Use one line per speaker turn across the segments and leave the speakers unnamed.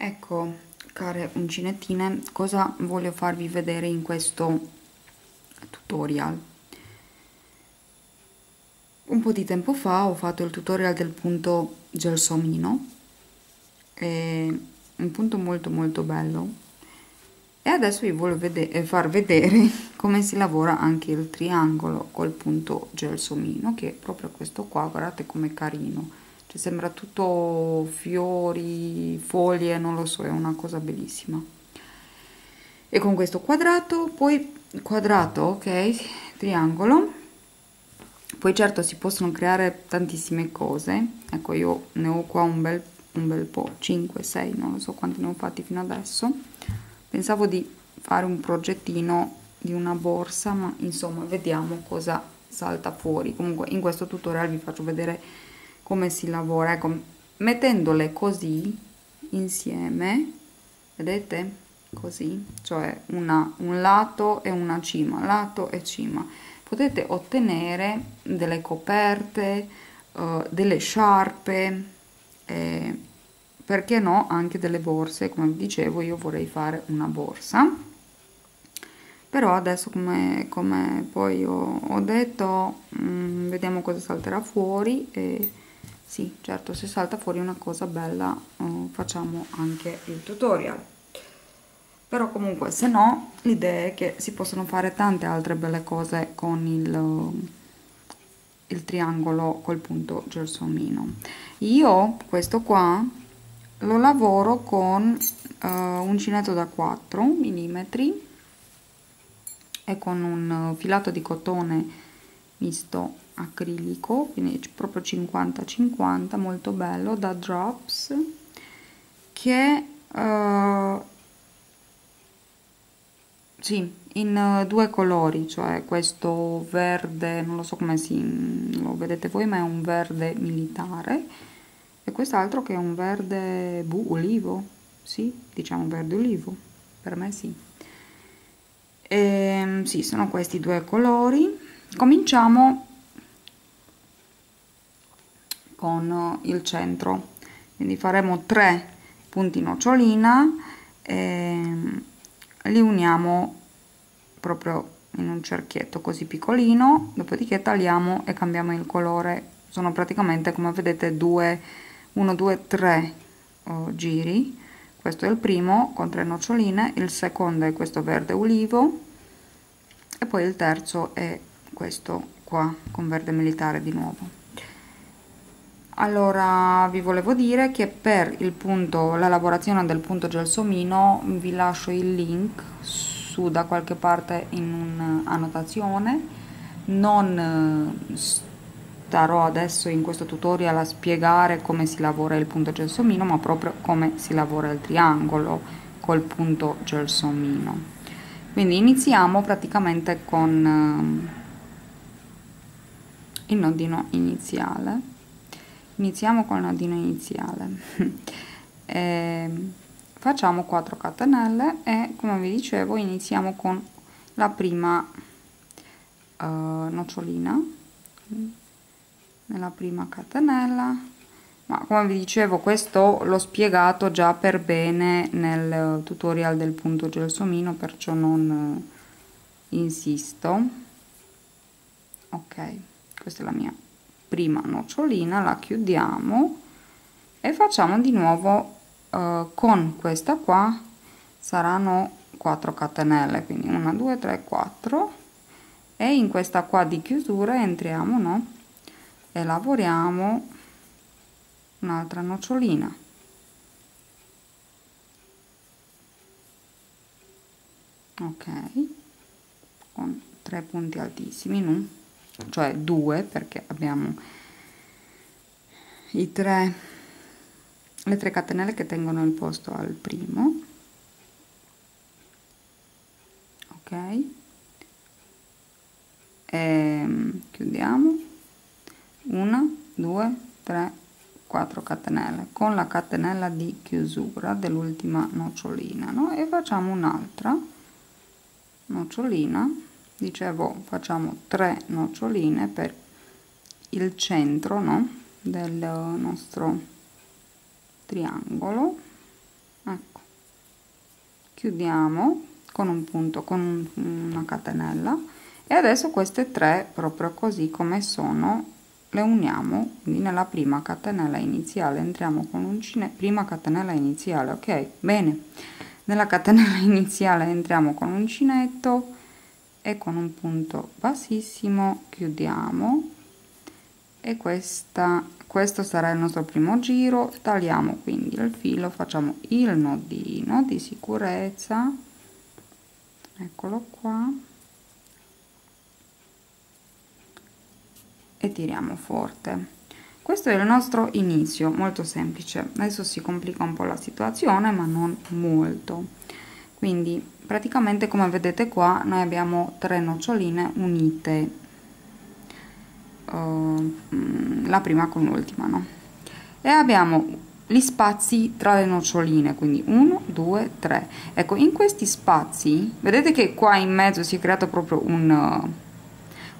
Ecco, care uncinettine, cosa voglio farvi vedere in questo tutorial. Un po' di tempo fa ho fatto il tutorial del punto gelsomino, è un punto molto molto bello e adesso vi voglio vedere, far vedere come si lavora anche il triangolo col punto gelsomino, che è proprio questo qua, guardate com'è carino cioè sembra tutto fiori, foglie, non lo so, è una cosa bellissima. E con questo quadrato, poi quadrato, ok, triangolo, poi certo si possono creare tantissime cose, ecco io ne ho qua un bel, un bel po', 5, 6, non lo so quanti ne ho fatti fino adesso, pensavo di fare un progettino di una borsa, ma insomma vediamo cosa salta fuori, comunque in questo tutorial vi faccio vedere come si lavora ecco mettendole così insieme vedete? Così cioè una, un lato e una cima lato e cima. Potete ottenere delle coperte uh, delle sciarpe eh, perché no anche delle borse. Come vi dicevo io vorrei fare una borsa. Però adesso come, come poi ho, ho detto mh, mm, vediamo cosa salterà fuori e sì certo se salta fuori una cosa bella uh, facciamo anche il tutorial. Però comunque se no l'idea è che si possono fare tante altre belle cose con il, il triangolo col punto gelsomino io questo qua lo lavoro con uh, uncinetto da 4 mm e con un filato di cotone misto acrilico quindi proprio 50 50 molto bello da drops che uh, sì in uh, due colori cioè questo verde non lo so come si lo vedete voi ma è un verde militare e quest'altro che è un verde bu, olivo sì? Diciamo verde olivo per me sì. E, ehm, sì sono questi due colori. Cominciamo con il centro. Quindi faremo tre punti nocciolina e li uniamo proprio in un cerchietto così piccolino dopodiché tagliamo e cambiamo il colore. Sono praticamente come vedete due 1 2 3 giri. Questo è il primo con tre noccioline il secondo è questo verde olivo e poi il terzo è questo qua con verde militare di nuovo allora vi volevo dire che per il punto la lavorazione del punto gelsomino vi lascio il link su da qualche parte in un'annotazione. Non eh, starò adesso in questo tutorial a spiegare come si lavora il punto gelsomino ma proprio come si lavora il triangolo col punto gelsomino. Quindi iniziamo praticamente con eh, il nodino iniziale iniziamo con il nodino iniziale. E facciamo 4 catenelle e come vi dicevo iniziamo con la prima uh, nocciolina. Nella prima catenella. Ma come vi dicevo questo l'ho spiegato già per bene nel tutorial del punto gelsomino perciò non insisto. Ok questa è la mia prima nocciolina la chiudiamo e facciamo di nuovo eh, con questa qua saranno 4 catenelle quindi 1 2 3 4 e in questa qua di chiusura entriamo no e lavoriamo un'altra nocciolina ok con tre punti altissimi no? Cioè due perché abbiamo i tre le tre catenelle che tengono il posto al primo. Ok. E ehm, chiudiamo. Una due tre 4 catenelle con la catenella di chiusura dell'ultima nocciolina no? e facciamo un'altra nocciolina dicevo facciamo 3 noccioline per il centro no? del nostro triangolo. Ecco. Chiudiamo con un punto con un, una catenella. E adesso queste tre proprio così come sono le uniamo quindi nella prima catenella iniziale entriamo con uncinetto prima catenella iniziale ok? Bene. Nella catenella iniziale entriamo con uncinetto e con un punto bassissimo chiudiamo. E questa questo sarà il nostro primo giro. Tagliamo quindi il filo facciamo il nodino di sicurezza. Eccolo qua. E tiriamo forte. Questo è il nostro inizio molto semplice. Adesso si complica un po la situazione ma non molto quindi praticamente come vedete qua noi abbiamo tre noccioline unite uh, la prima con l'ultima no? e abbiamo gli spazi tra le noccioline quindi 1 2 3 ecco in questi spazi vedete che qua in mezzo si è creato proprio un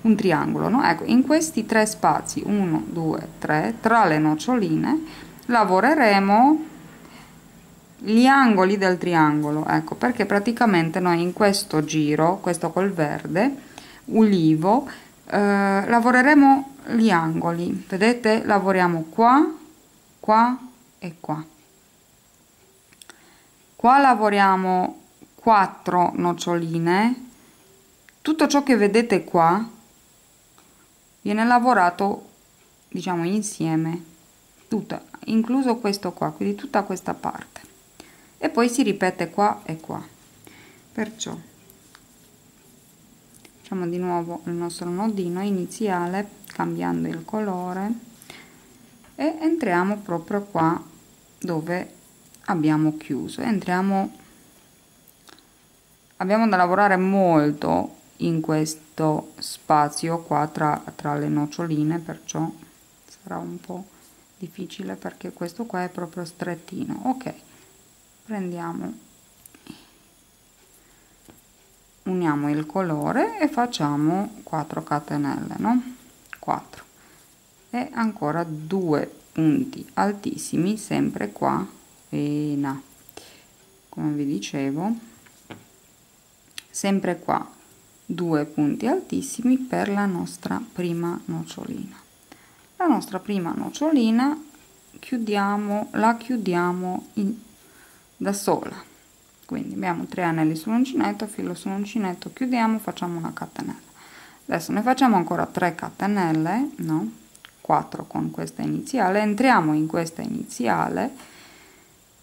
un triangolo no? ecco in questi tre spazi 1 2 3 tra le noccioline lavoreremo gli angoli del triangolo. Ecco perché praticamente noi in questo giro questo col verde ulivo eh, lavoreremo gli angoli. Vedete? Lavoriamo qua qua e qua. Qua lavoriamo 4 noccioline. Tutto ciò che vedete qua viene lavorato diciamo insieme. Tutta incluso questo qua quindi tutta questa parte e poi si ripete qua e qua. Perciò facciamo di nuovo il nostro nodino iniziale cambiando il colore e entriamo proprio qua dove abbiamo chiuso. Entriamo abbiamo da lavorare molto in questo spazio qua tra, tra le noccioline perciò sarà un po' difficile perché questo qua è proprio strettino. Ok prendiamo. Uniamo il colore e facciamo 4 catenelle no? 4 e ancora due punti altissimi sempre qua vena come vi dicevo sempre qua due punti altissimi per la nostra prima nocciolina. La nostra prima nocciolina chiudiamo la chiudiamo in, da sola. Quindi abbiamo tre anelli sull'uncinetto filo sull'uncinetto chiudiamo facciamo una catenella. Adesso ne facciamo ancora 3 catenelle no? 4 con questa iniziale. Entriamo in questa iniziale.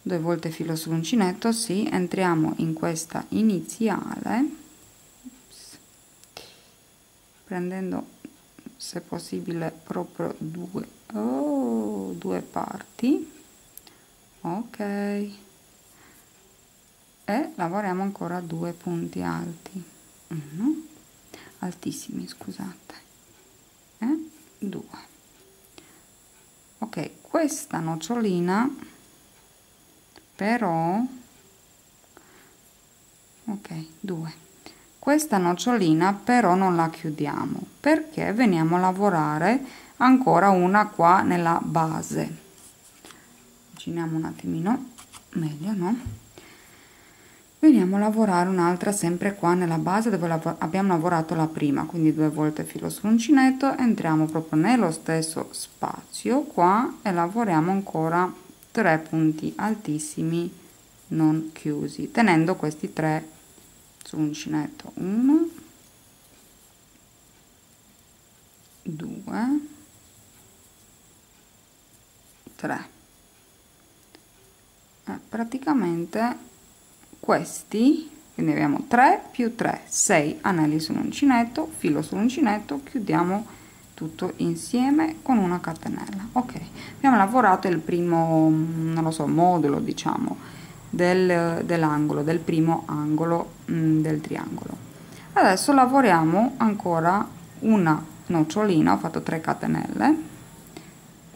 Due volte filo sull'uncinetto sì. Entriamo in questa iniziale. Prendendo se possibile proprio due oh, due parti. Ok e lavoriamo ancora due punti alti. Uno. Altissimi scusate. E due. Ok questa nocciolina però ok due. Questa nocciolina però non la chiudiamo perché veniamo a lavorare ancora una qua nella base. Avviciniamo un attimino. Meglio no veniamo a lavorare un'altra sempre qua nella base dove lav abbiamo lavorato la prima quindi due volte filo sull'uncinetto entriamo proprio nello stesso spazio qua e lavoriamo ancora tre punti altissimi non chiusi tenendo questi tre sull'uncinetto. 1 2 3 eh, praticamente questi quindi abbiamo 3 più 3 6 anelli sull'uncinetto filo sull'uncinetto chiudiamo tutto insieme con una catenella ok abbiamo lavorato il primo non lo so modulo diciamo del, dell'angolo, del primo angolo mh, mm, del triangolo. Adesso lavoriamo ancora una nocciolina, ho fatto 3 catenelle,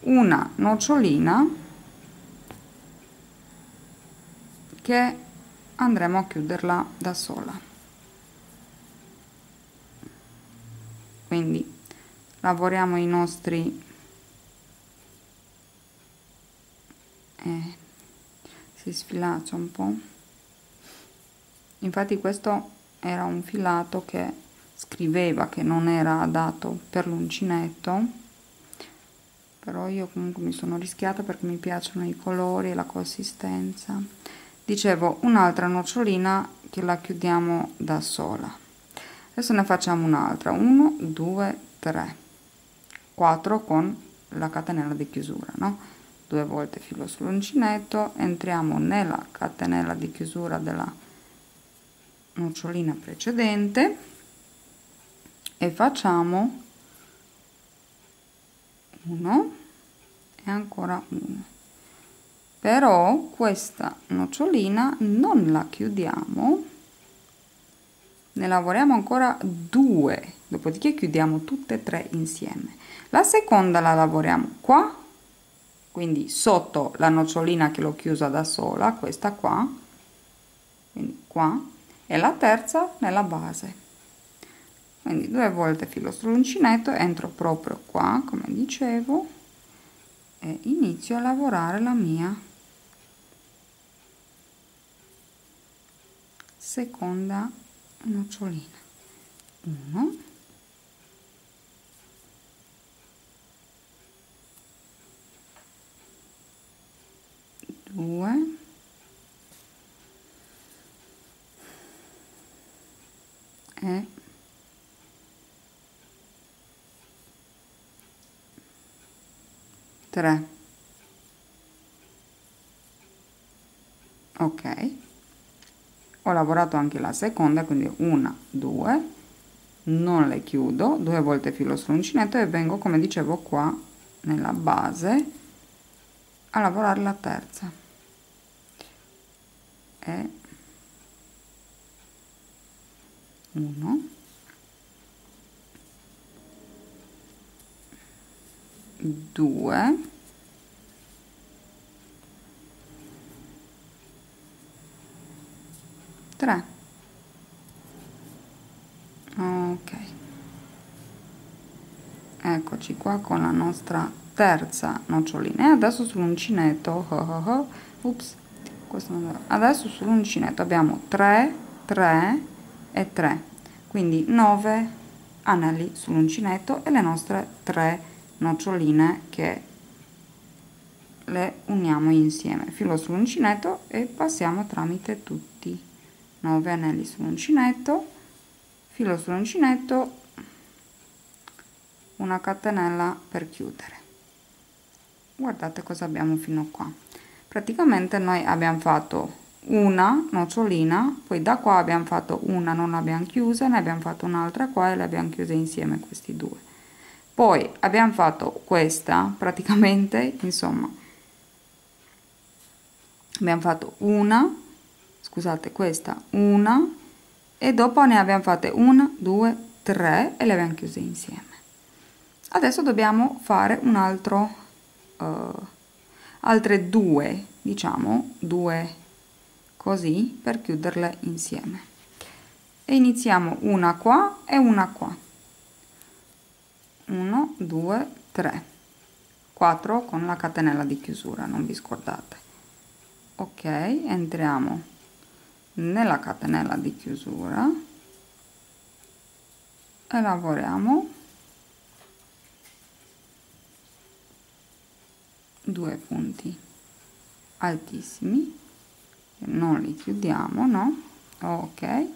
una nocciolina che andremo a chiuderla da sola. Quindi lavoriamo i nostri eh, si sfilaccia un po' infatti questo era un filato che scriveva che non era adatto per l'uncinetto però io comunque mi sono rischiata perché mi piacciono i colori e la consistenza dicevo un'altra nocciolina che la chiudiamo da sola. Adesso ne facciamo un'altra. 1 2 3 4 con la catenella di chiusura no? Due volte filo sull'uncinetto entriamo nella catenella di chiusura della nocciolina precedente e facciamo 1 e ancora 1 però questa nocciolina non la chiudiamo. Ne lavoriamo ancora due dopodiché chiudiamo tutte e tre insieme. La seconda la lavoriamo qua quindi sotto la nocciolina che l'ho chiusa da sola questa qua quindi qua e la terza nella base. Quindi due volte filo sull'uncinetto entro proprio qua come dicevo e inizio a lavorare la mia seconda nocciolina. 1 2 e. 3 ok ho lavorato anche la seconda quindi una due non le chiudo due volte filo sull'uncinetto e vengo come dicevo qua nella base a lavorare la terza. E 1 2 3 ok. Eccoci qua con la nostra terza nocciolina. E adesso sull'uncinetto oh oh oh, ups questo non adesso sull'uncinetto abbiamo 3 3 e 3 quindi 9 anelli sull'uncinetto e le nostre 3 noccioline che le uniamo insieme. Filo sull'uncinetto e passiamo tramite tutti 9 anelli sull'uncinetto filo sull'uncinetto una catenella per chiudere. Guardate cosa abbiamo fino qua. Praticamente noi abbiamo fatto una nocciolina poi da qua abbiamo fatto una non l'abbiamo chiusa ne abbiamo fatto un'altra qua e le abbiamo chiuse insieme questi due. Poi abbiamo fatto questa praticamente insomma abbiamo fatto una scusate questa una e dopo ne abbiamo fatte una due tre e le abbiamo chiuse insieme. Adesso dobbiamo fare un altro uh, altre due diciamo due così per chiuderle insieme. E iniziamo una qua e una qua. 1 2 3 4 con la catenella di chiusura non vi scordate. Ok entriamo nella catenella di chiusura. E lavoriamo due punti altissimi non li chiudiamo no? Ok.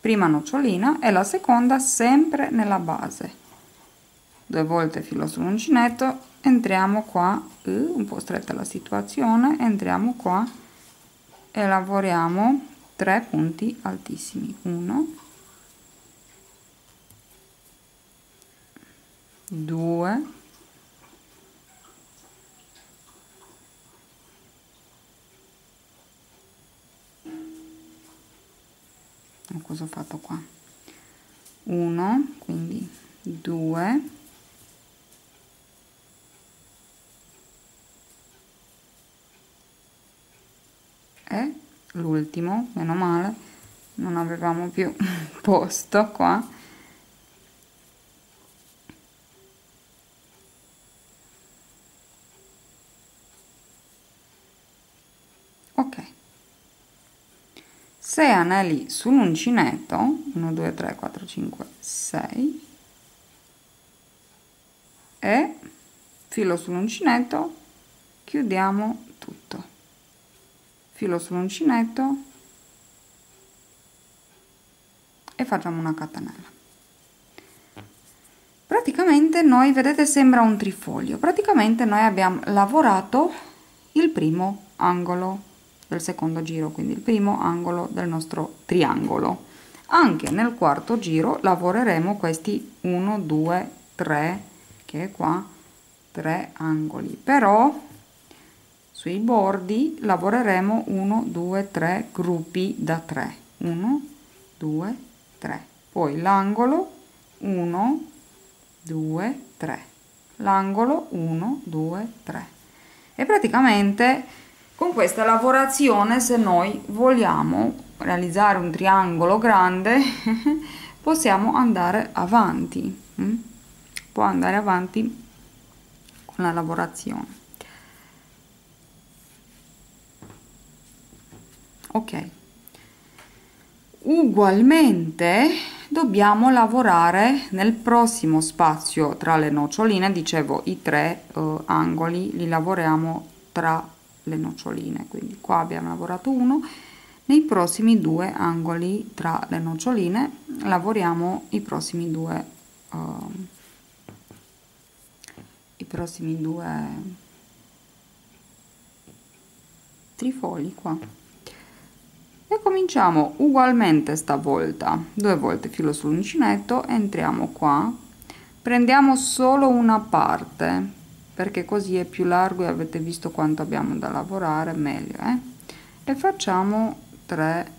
Prima nocciolina e la seconda sempre nella base. Due volte filo sull'uncinetto entriamo qua uh, un po' stretta la situazione entriamo qua e lavoriamo tre punti altissimi. 1 2 cosa ho fatto qua? 1 quindi 2 e l'ultimo meno male non avevamo più posto qua. Ok. 6 anelli sull'uncinetto 1 2 3 4 5 6 e filo sull'uncinetto chiudiamo tutto filo sull'uncinetto e facciamo una catenella praticamente noi vedete sembra un trifoglio. Praticamente noi abbiamo lavorato il primo angolo del secondo giro quindi il primo angolo del nostro triangolo. Anche nel quarto giro lavoreremo questi 1 2 3 che è qua tre angoli. Però sui bordi lavoreremo 1 2 3 gruppi da 3 1 2 3 poi l'angolo 1 2 3 l'angolo 1 2 3 e praticamente con questa lavorazione se noi vogliamo realizzare un triangolo grande possiamo andare avanti mm? può andare avanti con la lavorazione ok. Ugualmente dobbiamo lavorare nel prossimo spazio tra le noccioline dicevo i tre uh, angoli li lavoriamo tra le noccioline quindi qua abbiamo lavorato uno nei prossimi due angoli tra le noccioline lavoriamo i prossimi due uh, i prossimi due trifoli qua e cominciamo ugualmente stavolta due volte filo sull'uncinetto entriamo qua prendiamo solo una parte perché così è più largo e avete visto quanto abbiamo da lavorare meglio eh? e facciamo 3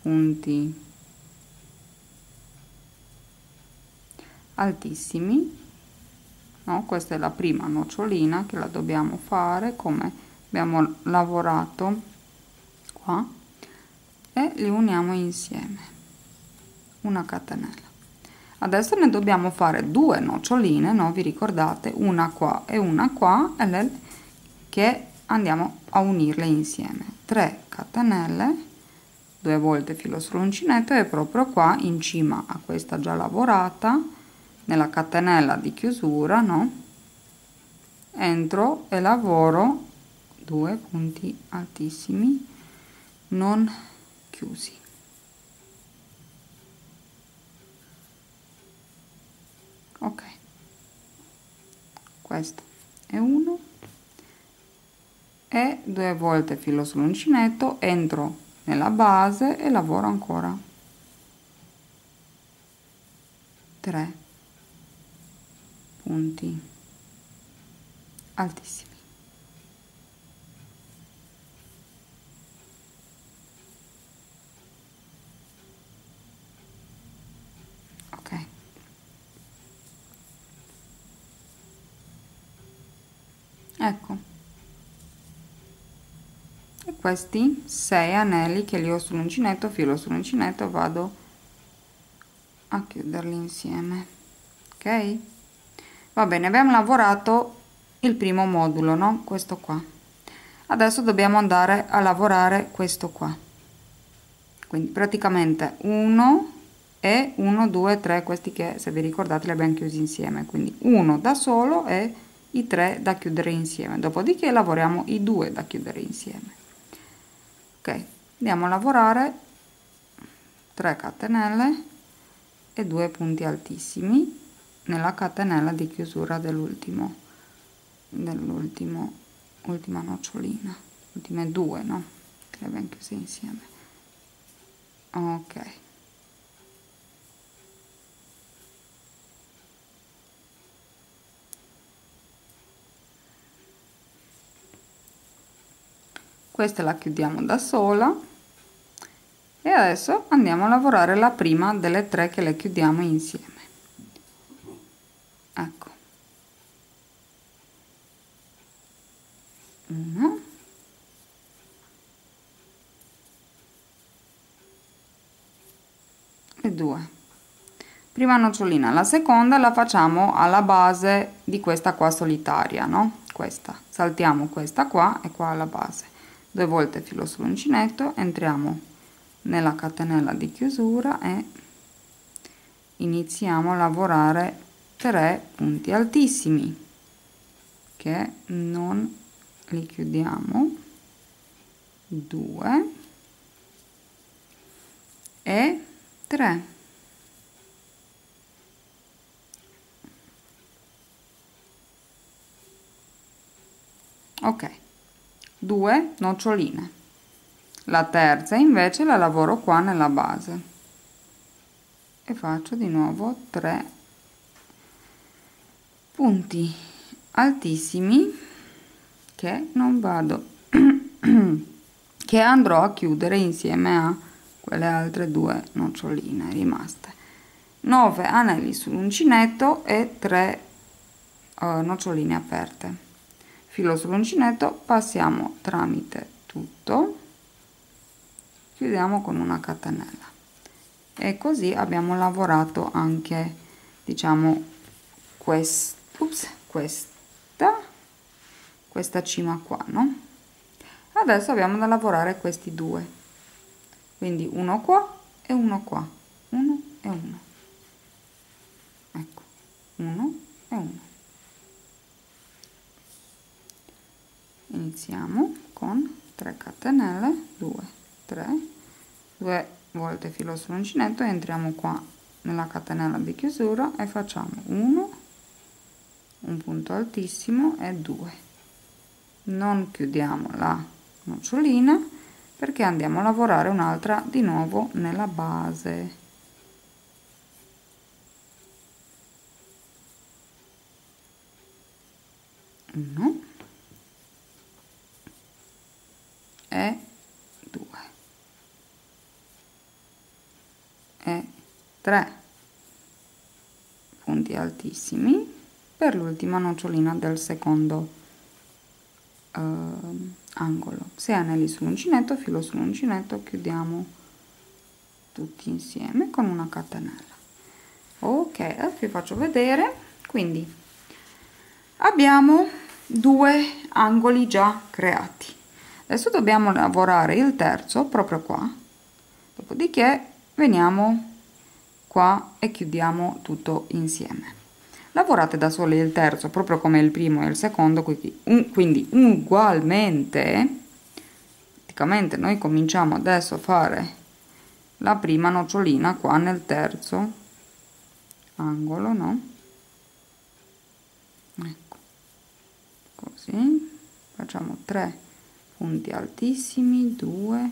punti altissimi no? questa è la prima nocciolina che la dobbiamo fare come abbiamo lavorato qua e li uniamo insieme. Una catenella. Adesso ne dobbiamo fare due noccioline no? Vi ricordate? Una qua e una qua e le, che andiamo a unirle insieme. 3 catenelle due volte filo sull'uncinetto e proprio qua in cima a questa già lavorata nella catenella di chiusura no? Entro e lavoro due punti altissimi non chiusi. Ok. Questo è uno. E due volte filo sull'uncinetto entro nella base e lavoro ancora. 3 punti. Altissimi ok ecco e questi sei anelli che li ho sull'uncinetto filo sull'uncinetto vado a chiuderli insieme ok? Va bene abbiamo lavorato il primo modulo no? Questo qua. Adesso dobbiamo andare a lavorare questo qua. Quindi praticamente 1 e 1 2 3 questi che se vi ricordate li abbiamo chiusi insieme. Quindi uno da solo e i tre da chiudere insieme. Dopodiché lavoriamo i due da chiudere insieme andiamo a lavorare. 3 catenelle e 2 punti altissimi nella catenella di chiusura dell'ultimo dell'ultimo ultima nocciolina. Ultime due no? Che abbiamo chiuse insieme. Ok questa la chiudiamo da sola. E adesso andiamo a lavorare la prima delle tre che le chiudiamo insieme. Ecco. Uno e due. Prima nocciolina. La seconda la facciamo alla base di questa qua solitaria no? Questa. Saltiamo questa qua e qua alla base due volte filo sull'uncinetto entriamo nella catenella di chiusura e iniziamo a lavorare 3 punti altissimi che non li chiudiamo. 2 e 3 ok due noccioline. La terza invece la lavoro qua nella base. E faccio di nuovo 3 punti altissimi che non vado che andrò a chiudere insieme a quelle altre due noccioline rimaste. 9 anelli sull'uncinetto e 3 uh, noccioline aperte filo sull'uncinetto passiamo tramite tutto. Chiudiamo con una catenella. E così abbiamo lavorato anche diciamo questo ups, questa questa cima qua no? Adesso abbiamo da lavorare questi due. Quindi uno qua e uno qua. Uno e uno. Ecco uno e uno iniziamo con 3 catenelle 2 3 2 volte filo sull'uncinetto entriamo qua nella catenella di chiusura e facciamo 1 un punto altissimo e 2 non chiudiamo la nocciolina perché andiamo a lavorare un'altra di nuovo nella base. Uno 3 punti altissimi per l'ultima nocciolina del secondo eh, angolo. Se anelli sull'uncinetto filo sull'uncinetto chiudiamo tutti insieme con una catenella. Ok eh, vi faccio vedere. Quindi abbiamo due angoli già creati. Adesso dobbiamo lavorare il terzo proprio qua. Dopodiché veniamo qua e chiudiamo tutto insieme. Lavorate da sole il terzo proprio come il primo e il secondo quindi, un, quindi ugualmente praticamente noi cominciamo adesso a fare la prima nocciolina qua nel terzo angolo no? Ecco così. Facciamo 3 punti altissimi 2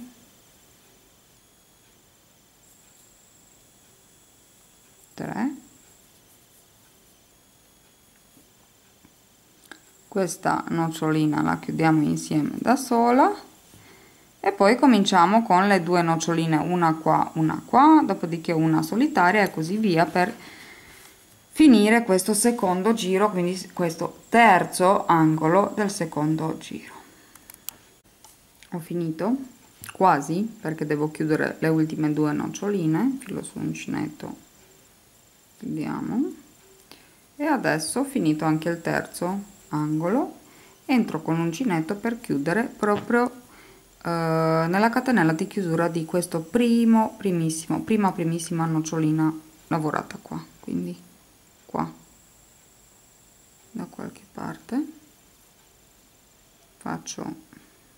3 questa nocciolina la chiudiamo insieme da sola e poi cominciamo con le due noccioline una qua una qua dopodiché una solitaria e così via per finire questo secondo giro quindi questo terzo angolo del secondo giro. Ho finito? Quasi perché devo chiudere le ultime due noccioline filo su uncinetto chiudiamo e adesso ho finito anche il terzo angolo entro con l'uncinetto per chiudere proprio eh, nella catenella di chiusura di questo primo primissimo prima primissima nocciolina lavorata qua quindi qua da qualche parte. Faccio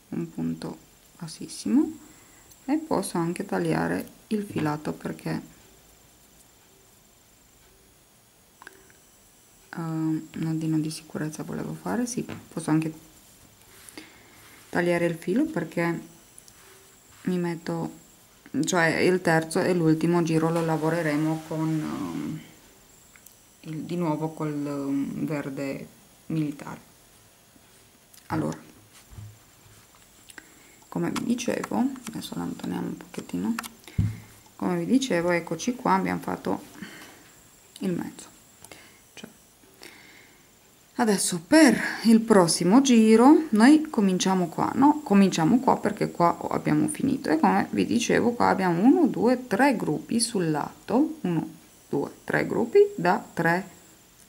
un punto bassissimo e posso anche tagliare il filato perché uh, nodino di sicurezza volevo fare sì posso anche tagliare il filo perché mi metto cioè il terzo e l'ultimo giro lo lavoreremo con uh, il, di nuovo col um, verde militare. Allora come vi dicevo adesso allontaniamo un pochettino come vi dicevo eccoci qua abbiamo fatto il mezzo adesso per il prossimo giro noi cominciamo qua no cominciamo qua perché qua abbiamo finito e come vi dicevo qua abbiamo 1 2 3 gruppi sul lato 1 2 3 gruppi da 3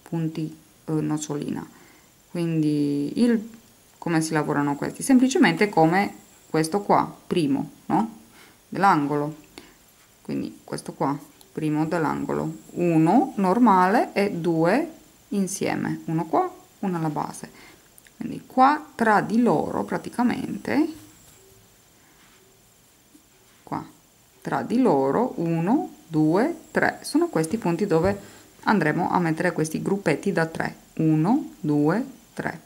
punti eh, nocciolina quindi il, come si lavorano questi? Semplicemente come questo qua primo no dell'angolo. Quindi questo qua primo dell'angolo. 1 normale e 2 insieme. Uno qua uno alla base. Quindi qua tra di loro praticamente qua tra di loro 1 2 3 sono questi punti dove andremo a mettere questi gruppetti da 3 1 2 3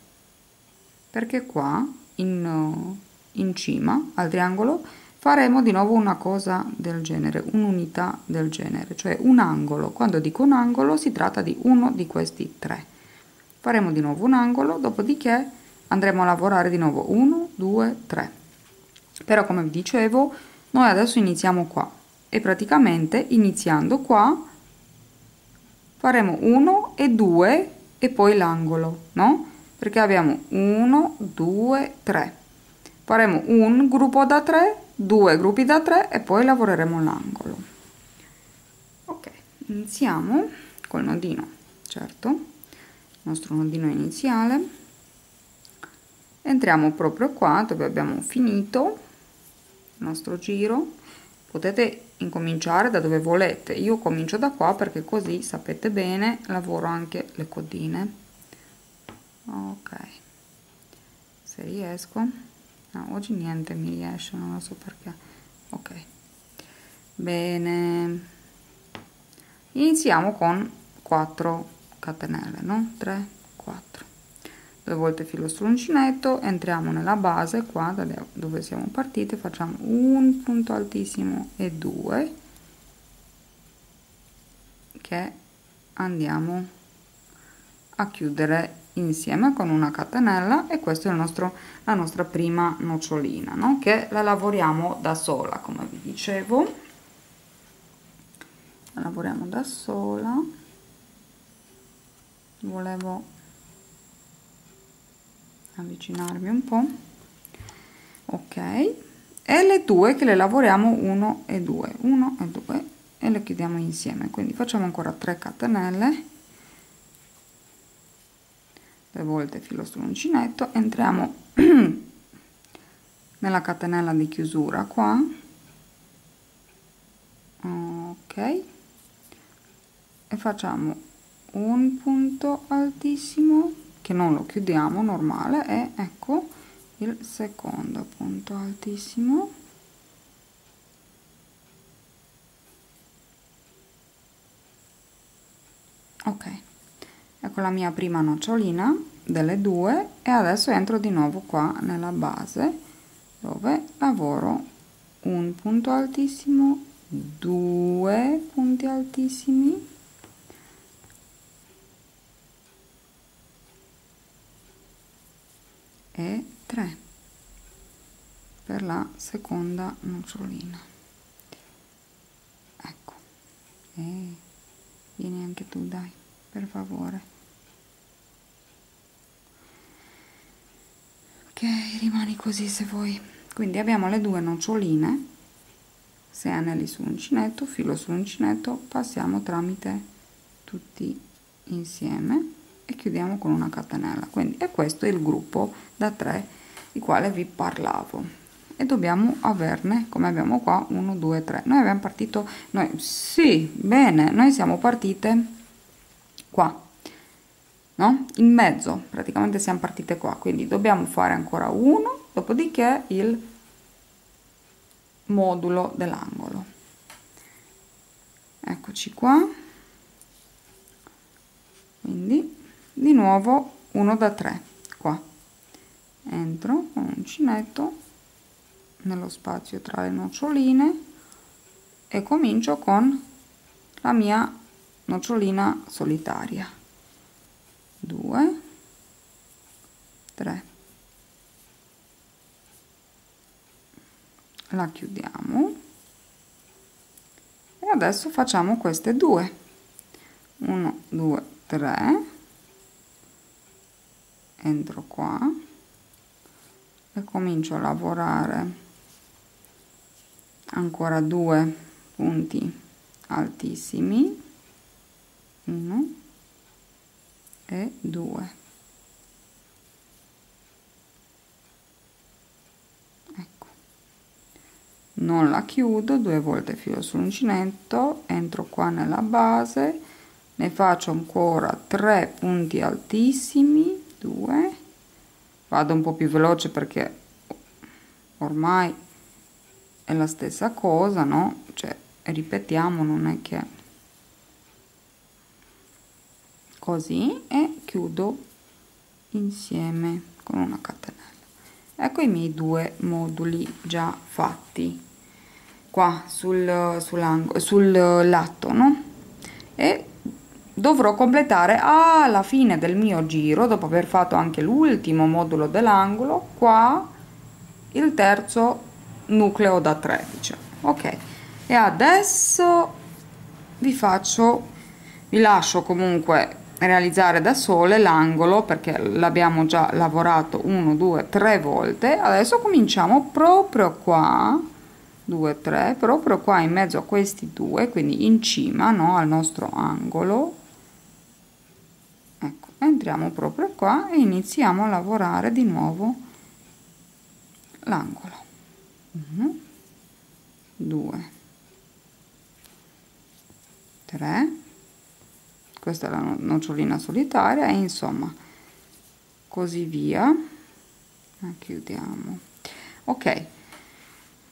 perché qua in, in cima al triangolo faremo di nuovo una cosa del genere un'unità del genere cioè un angolo. Quando dico un angolo si tratta di uno di questi tre faremo di nuovo un angolo dopodiché andremo a lavorare di nuovo. 1 2 3 però come vi dicevo noi adesso iniziamo qua. E praticamente iniziando qua faremo 1 e 2 e poi l'angolo no? Perché abbiamo 1 2 3 faremo un gruppo da 3 due gruppi da 3 e poi lavoreremo l'angolo. Ok iniziamo col nodino certo nostro nodino iniziale. Entriamo proprio qua dove abbiamo finito il nostro giro. Potete incominciare da dove volete. Io comincio da qua perché così sapete bene lavoro anche le codine. Ok. Se riesco. No, oggi niente mi riesce non lo so perché. Ok. Bene. Iniziamo con 4 catenelle no? 3 4 due volte filo sull'uncinetto entriamo nella base qua dove siamo partiti facciamo un punto altissimo e due che andiamo a chiudere insieme con una catenella e questa è nostro, la nostra prima nocciolina no? che la lavoriamo da sola come vi dicevo. La lavoriamo da sola volevo avvicinarmi un po' ok. E le due che le lavoriamo 1 e 2 1 e 2 e le chiudiamo insieme. Quindi facciamo ancora 3 catenelle. Due volte filo sull'uncinetto entriamo nella catenella di chiusura qua. Ok. E facciamo un punto altissimo che non lo chiudiamo normale e ecco il secondo punto altissimo. Ok ecco la mia prima nocciolina delle due e adesso entro di nuovo qua nella base dove lavoro. Un punto altissimo due punti altissimi e 3 per la seconda nocciolina ecco. E vieni anche tu dai per favore. Ok rimani così se vuoi. Quindi abbiamo le due noccioline. 6 anelli sull'uncinetto filo sull'uncinetto passiamo tramite tutti insieme e chiudiamo con una catenella. Quindi e questo è il gruppo da 3 di quale vi parlavo. E dobbiamo averne come abbiamo qua 1 2 3 noi abbiamo partito noi sì bene noi siamo partite qua no? In mezzo praticamente siamo partite qua. Quindi dobbiamo fare ancora uno dopodiché il modulo dell'angolo. Eccoci qua. Quindi di nuovo 1 da 3 qua. Entro con un uncinetto nello spazio tra le noccioline e comincio con la mia nocciolina solitaria. 2 3 la chiudiamo. E adesso facciamo queste due. 1 2 3 entro qua e comincio a lavorare. Ancora due punti altissimi. Uno e due. Ecco. Non la chiudo due volte filo sull'uncinetto entro qua nella base ne faccio ancora tre punti altissimi. 2 vado un po più veloce perché ormai è la stessa cosa no? Cioè ripetiamo non è che così e chiudo insieme con una catenella. Ecco i miei due moduli già fatti qua sul, sul, lato no? E dovrò completare alla fine del mio giro dopo aver fatto anche l'ultimo modulo dell'angolo qua il terzo nucleo da 13 ok. E adesso vi faccio vi lascio comunque realizzare da sole l'angolo perché l'abbiamo già lavorato 1 2 3 volte. Adesso cominciamo proprio qua 2 3 proprio qua in mezzo a questi due quindi in cima no, al nostro angolo entriamo proprio qua e iniziamo a lavorare di nuovo l'angolo. 1 2 3 questa è la nocciolina solitaria e insomma così via. Chiudiamo. Ok.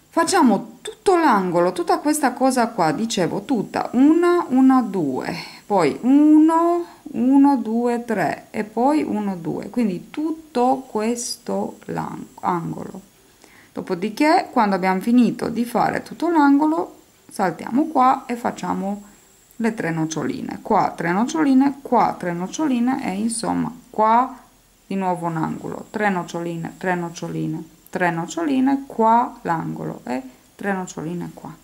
Facciamo tutto l'angolo tutta questa cosa qua dicevo tutta. Una una due poi 1 1 2 3 e poi 1 2 quindi tutto questo angolo. Dopodiché quando abbiamo finito di fare tutto l'angolo saltiamo qua e facciamo le tre noccioline. Qua tre noccioline qua tre noccioline e insomma qua di nuovo un angolo. Tre noccioline tre noccioline tre noccioline qua l'angolo e tre noccioline qua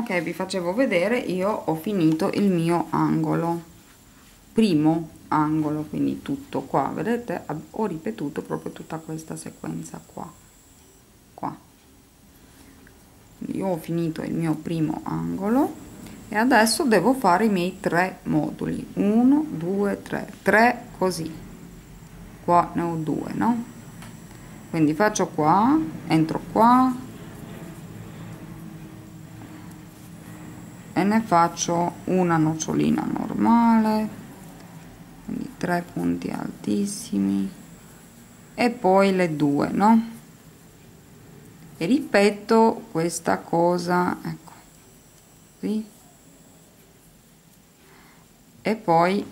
ok vi facevo vedere io ho finito il mio angolo. Primo angolo quindi tutto qua vedete? Ho ripetuto proprio tutta questa sequenza qua. Qua. Io ho finito il mio primo angolo e adesso devo fare i miei tre moduli. 1 2 3 3 così. Qua ne ho due no? Quindi faccio qua entro qua e ne faccio una nocciolina normale quindi tre punti altissimi. E poi le due no? E ripeto questa cosa ecco qui. E poi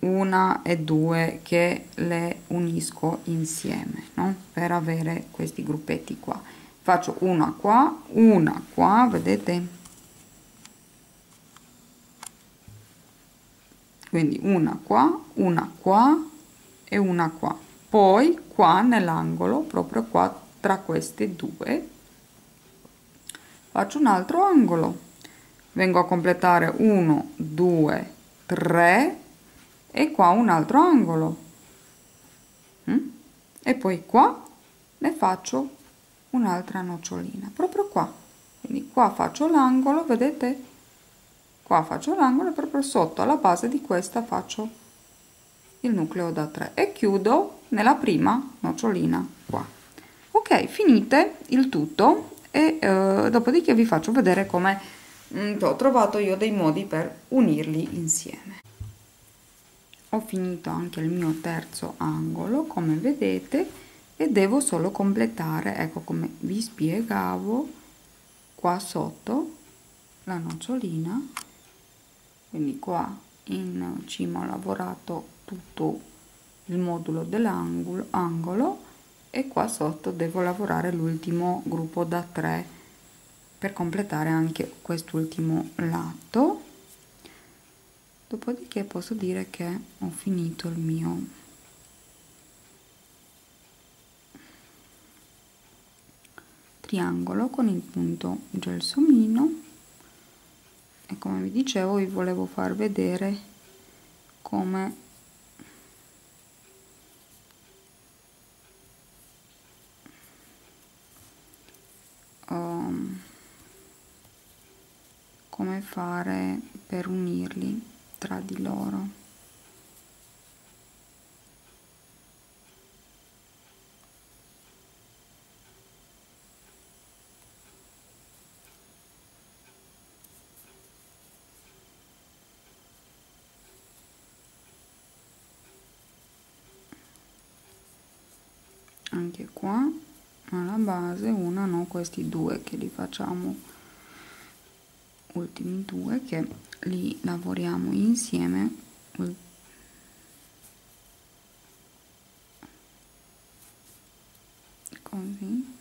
una e due che le unisco insieme no? per avere questi gruppetti qua. Faccio una qua una qua vedete quindi una qua una qua e una qua. Poi qua nell'angolo proprio qua tra queste due faccio un altro angolo. Vengo a completare 1 2 3 e qua un altro angolo. Mm? e poi qua ne faccio un'altra nocciolina proprio qua. Quindi qua faccio l'angolo vedete qua faccio l'angolo e proprio sotto alla base di questa faccio il nucleo da 3 e chiudo nella prima nocciolina qua. Ok finite il tutto e eh, dopodiché vi faccio vedere come mm, ho trovato io dei modi per unirli insieme. Ho finito anche il mio terzo angolo come vedete e devo solo completare ecco come vi spiegavo qua sotto la nocciolina quindi qua in cima ho lavorato tutto il modulo dell'angolo e qua sotto devo lavorare l'ultimo gruppo da 3 per completare anche quest'ultimo lato. Dopodiché posso dire che ho finito il mio triangolo con il punto gelsomino e come vi dicevo vi volevo far vedere come um, come fare per unirli tra di loro. anche qua alla base una no? Questi due che li facciamo ultimi due che li lavoriamo insieme così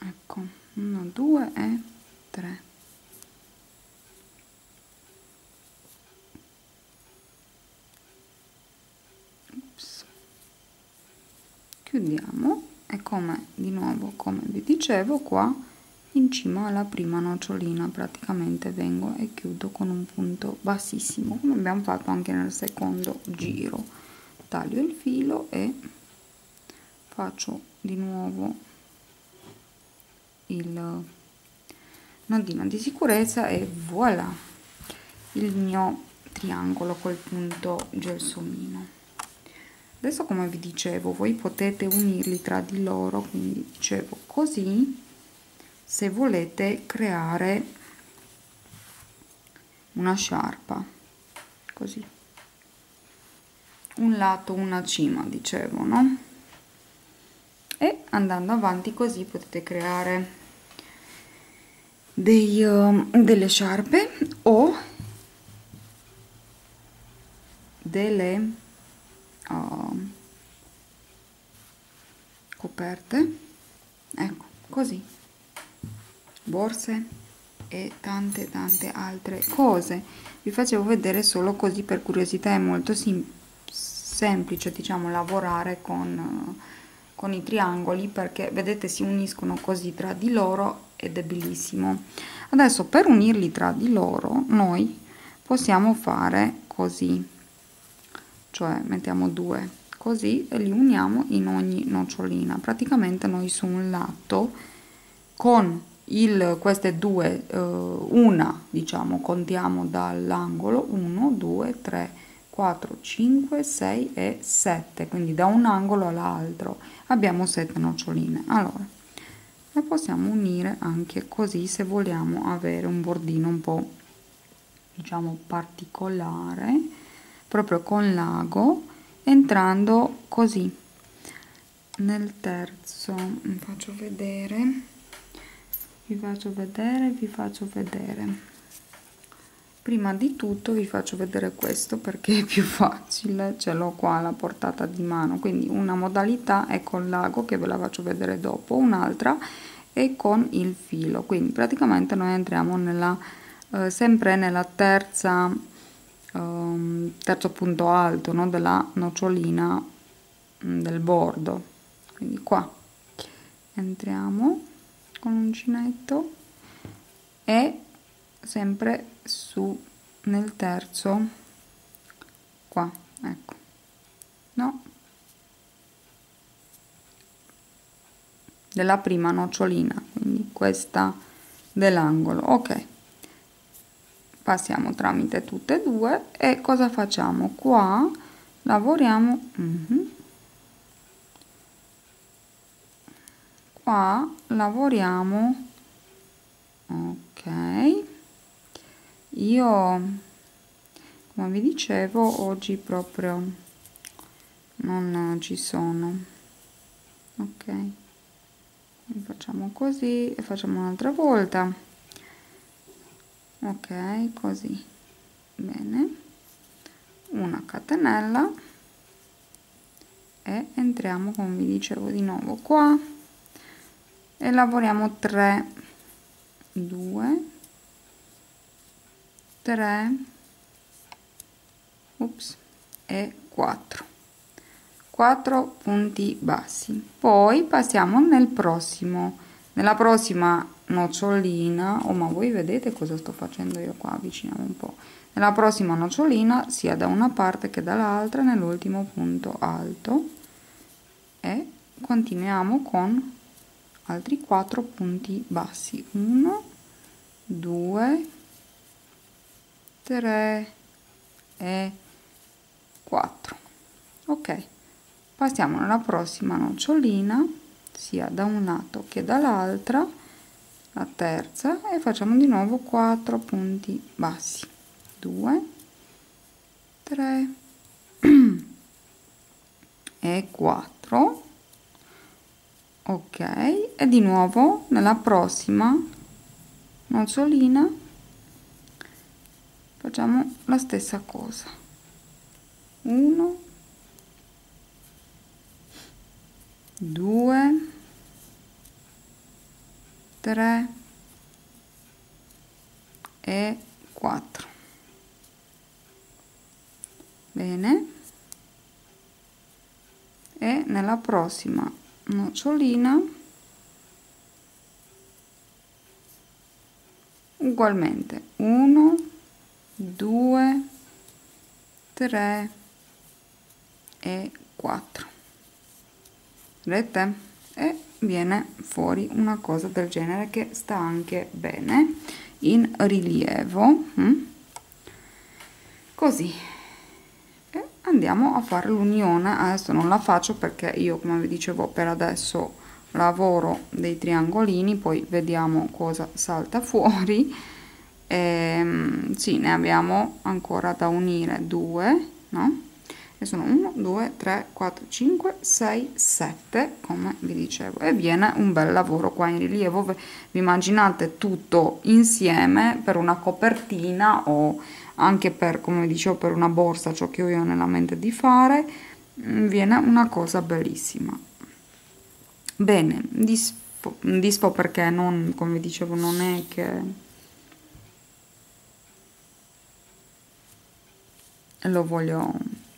ecco 1 2 e 3 chiudiamo. E come di nuovo come vi dicevo qua in cima alla prima nocciolina. Praticamente vengo e chiudo con un punto bassissimo come abbiamo fatto anche nel secondo giro. Taglio il filo e faccio di nuovo il nodino di sicurezza e voilà il mio triangolo col punto gelsomino adesso come vi dicevo voi potete unirli tra di loro quindi dicevo così se volete creare una sciarpa così. Un lato una cima dicevo no? E andando avanti così potete creare dei, uh, delle sciarpe o delle uh, coperte. Ecco così. Borse e tante tante altre cose. Vi facevo vedere solo così per curiosità è molto semplice diciamo lavorare con, con i triangoli perché vedete si uniscono così tra di loro ed è bellissimo. Adesso per unirli tra di loro noi possiamo fare così cioè mettiamo due così e li uniamo in ogni nocciolina. Praticamente noi su un lato con il, queste due eh, una diciamo contiamo dall'angolo 1 2 3 4 5 6 e 7 quindi da un angolo all'altro abbiamo 7 noccioline. Allora le possiamo unire anche così se vogliamo avere un bordino un po' diciamo particolare proprio con l'ago entrando così. Nel terzo vi faccio vedere. Vi faccio vedere vi faccio vedere. Prima di tutto vi faccio vedere questo perché è più facile. Ce l'ho qua alla portata di mano. Quindi una modalità è con l'ago che ve la faccio vedere dopo. Un'altra è con il filo. Quindi praticamente noi entriamo nella eh, sempre nella terza um, terzo punto alto no, della nocciolina um, del bordo. Quindi qua. Entriamo con uncinetto e sempre su nel terzo. Qua ecco. No. Della prima nocciolina quindi questa dell'angolo. Ok passiamo tramite tutte e due e cosa facciamo? Qua lavoriamo uh -huh. qua lavoriamo ok. Io come vi dicevo oggi proprio non ci sono. Ok. Facciamo così e facciamo un'altra volta ok così. Bene. Una catenella. E entriamo come vi dicevo di nuovo qua. E lavoriamo 3 2 3 ups. E 4 4 punti bassi. Poi passiamo nel prossimo. Nella prossima nocciolina. Oh ma voi vedete cosa sto facendo io qua? Avviciniamo un po. Nella prossima nocciolina sia da una parte che dall'altra nell'ultimo punto alto. E continuiamo con altri 4 punti bassi. 1 2 3 e 4 ok passiamo nella prossima nocciolina sia da un lato che dall'altra la terza e facciamo di nuovo 4 punti bassi. 2 3 e 4 ok. E di nuovo nella prossima nozzolina facciamo la stessa cosa. 1 2 3 e 4 bene. E nella prossima nocciolina ugualmente 1 2 3 e 4 vedete? E viene fuori una cosa del genere che sta anche bene in rilievo mm? così. E andiamo a fare l'unione. Adesso non la faccio perché io come vi dicevo per adesso lavoro dei triangolini poi vediamo cosa salta fuori. E, ehm, sì ne abbiamo ancora da unire due no e sono 1 2 3 4 5 6 7 come vi dicevo. E viene un bel lavoro qua in rilievo. Vi immaginate tutto insieme per una copertina o anche per come dicevo per una borsa ciò che io ho nella mente di fare. Mm, viene una cosa bellissima. Bene disfo, disfo perché non come vi dicevo non è che lo voglio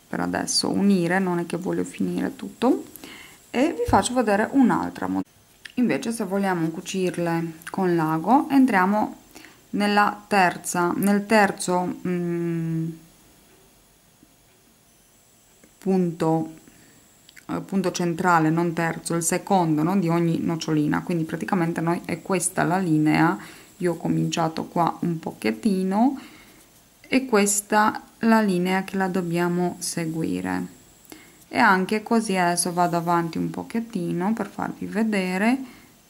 per adesso unire non è che voglio finire tutto e vi faccio vedere un'altra invece se vogliamo cucirle con l'ago entriamo nella terza nel terzo mm, punto eh, punto centrale non terzo il secondo no, di ogni nocciolina. Quindi praticamente noi è questa la linea. Io ho cominciato qua un pochettino e questa la linea che la dobbiamo seguire. E anche così adesso vado avanti un pochettino per farvi vedere.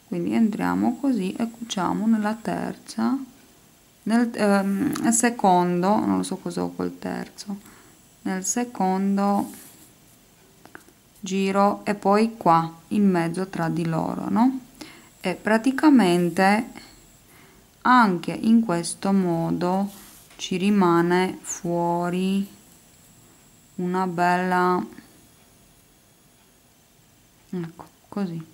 Quindi entriamo così e cuciamo nella terza nel ehm, secondo non lo so cosa ho col terzo. Nel secondo giro e poi qua in mezzo tra di loro no? E praticamente anche in questo modo ci rimane fuori una bella ecco così.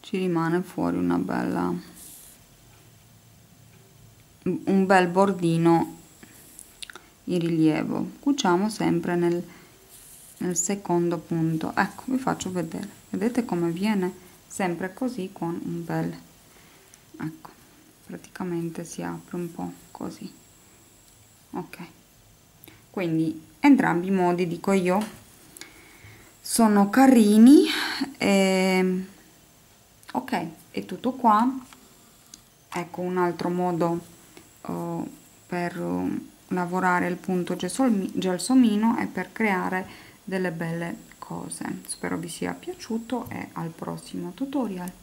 Ci rimane fuori una bella un bel bordino in rilievo. Cuciamo sempre nel, nel secondo punto. Ecco vi faccio vedere. Vedete come viene sempre così con un bel ecco praticamente si apre un po' così. Ok. Quindi entrambi i modi dico io sono carini e ok è tutto qua. Ecco un altro modo uh, per uh, lavorare il punto gelsomino e per creare delle belle cose. Spero vi sia piaciuto e al prossimo tutorial